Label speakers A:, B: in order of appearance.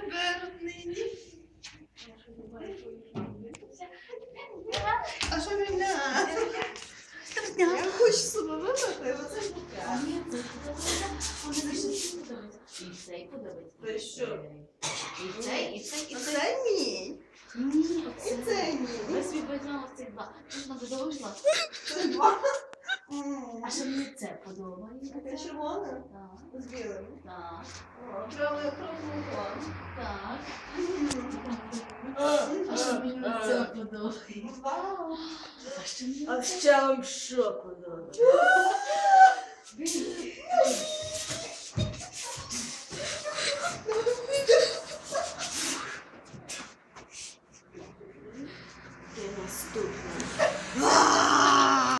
A: тепер нині. А що він? Я хочу собі вибрати, оце букет.
B: І цей подобається.
A: Ви що?
B: І цей, і цей, і цей.
A: Оце мій.
B: Ні,
A: І
B: оце.
A: це мій.
B: Ми собі візьмемо цих два. Можна буде вийшла.
A: Це два.
B: А що мені це подобається?
A: Це червоне
B: Так,
A: з білим.
B: так, Joga todo
C: mundo.
B: Tá.
C: Chciałam szoku dodać. Наступно.